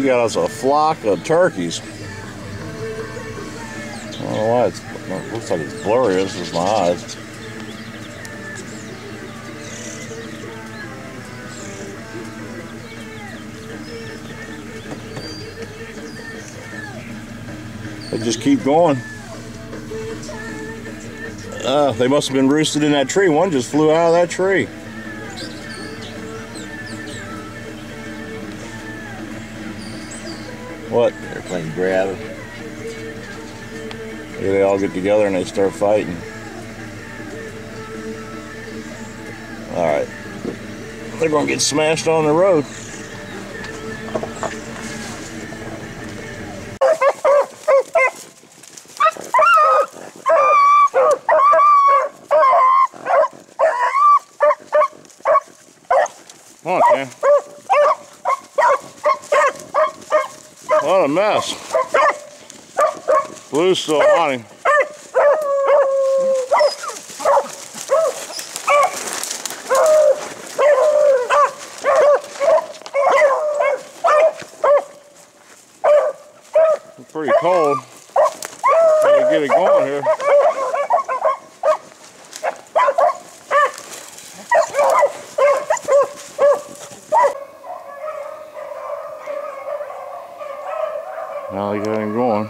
We got us a flock of turkeys. I don't know why it's, it looks like it's blurry. This is my eyes. They just keep going. Uh, they must have been roosted in that tree. One just flew out of that tree. Playing grab. Yeah, they all get together and they start fighting. All right. They're going to get smashed on the road. Come on, Cam. What a mess. Blue's still on pretty cold. Gotta get it going here. Now they got him going.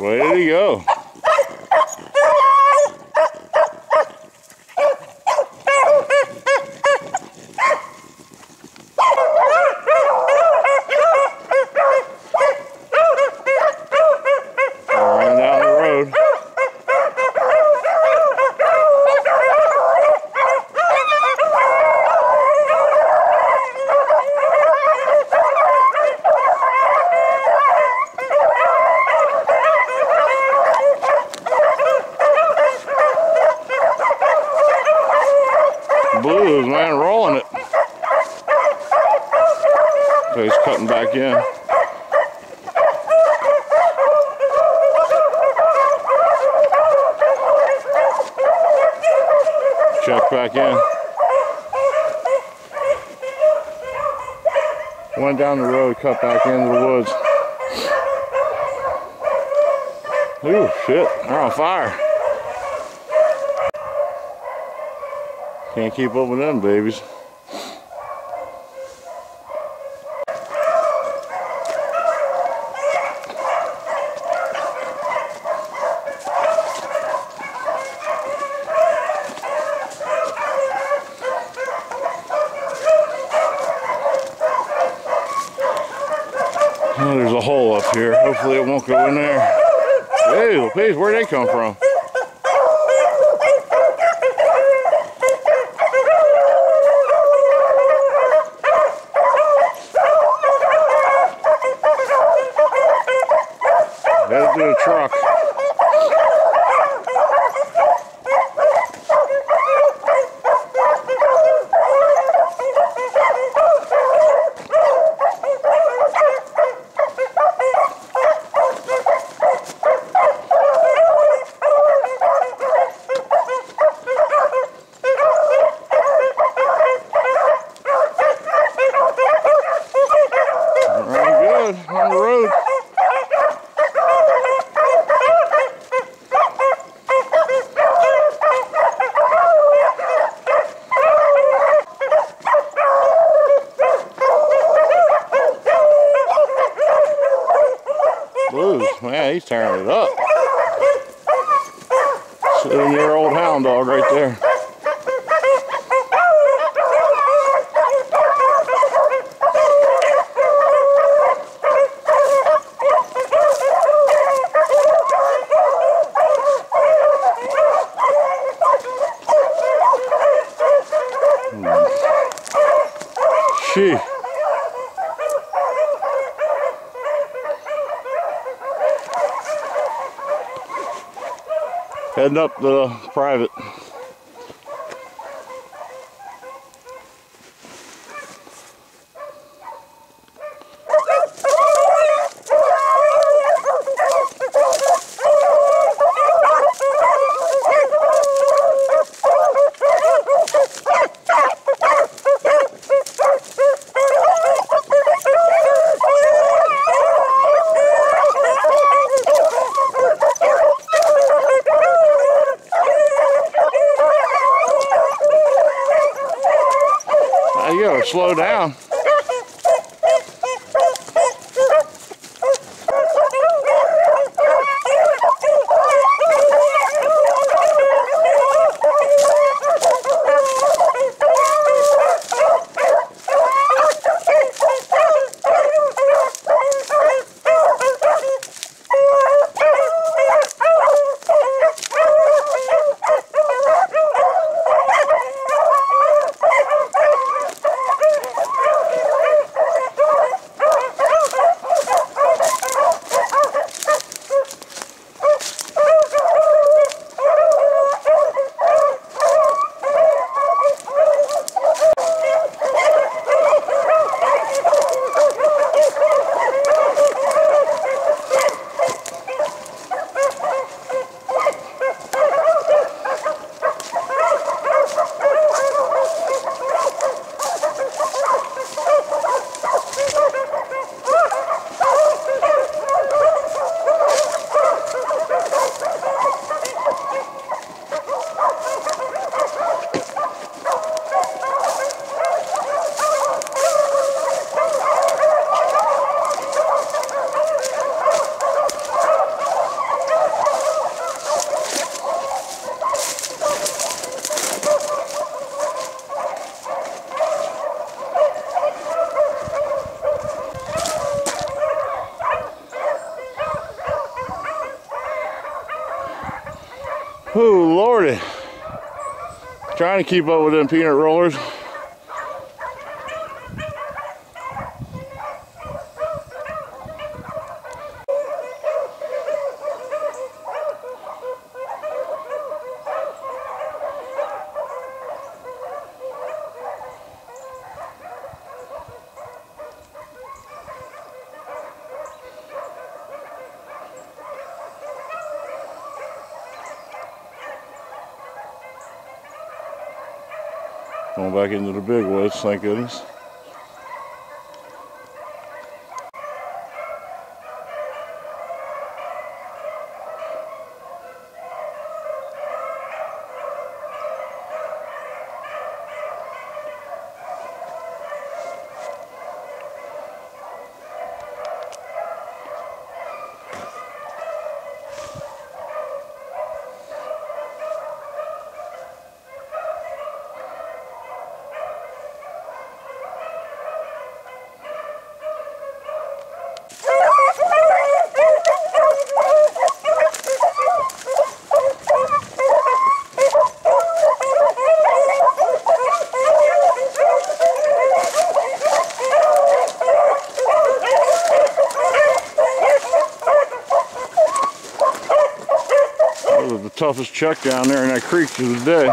Way to go. Ran down the road. Blues, man, rolling it. So he's cutting back in. Check back in. Went down the road, cut back into the woods. Ooh, shit, they're on fire. Can't keep up with them babies. Oh, there's a hole up here. Hopefully it won't go in there. Hey, Louise, where'd they come from? Headed to the truck. Running good on the road. Tearing it up. Seven year old hound dog right there. Hmm. She. Heading up the private. Now slow down. Trying to keep up with them peanut rollers. Going back into the big woods, thank goodness. Toughest check down there in that creek of the day.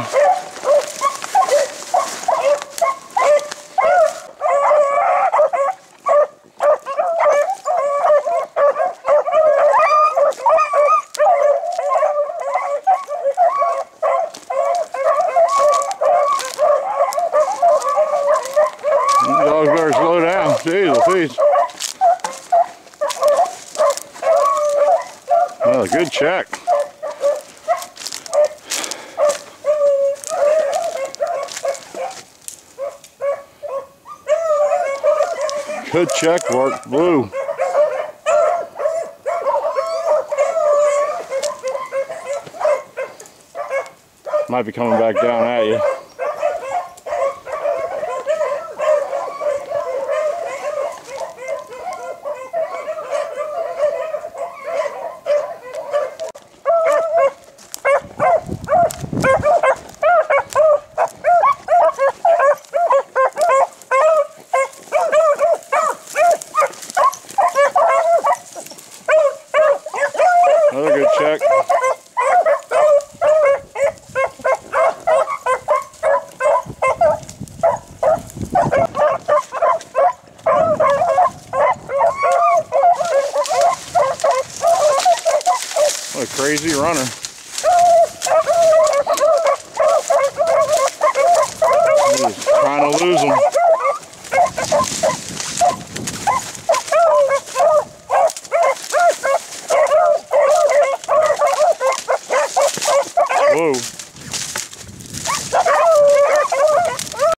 Dogs better slow down. Jeez, please. Oh, good check. Good check work, blue. Might be coming back down at you. What a crazy runner. He's trying to lose him.